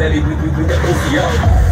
Let it we, the OVO.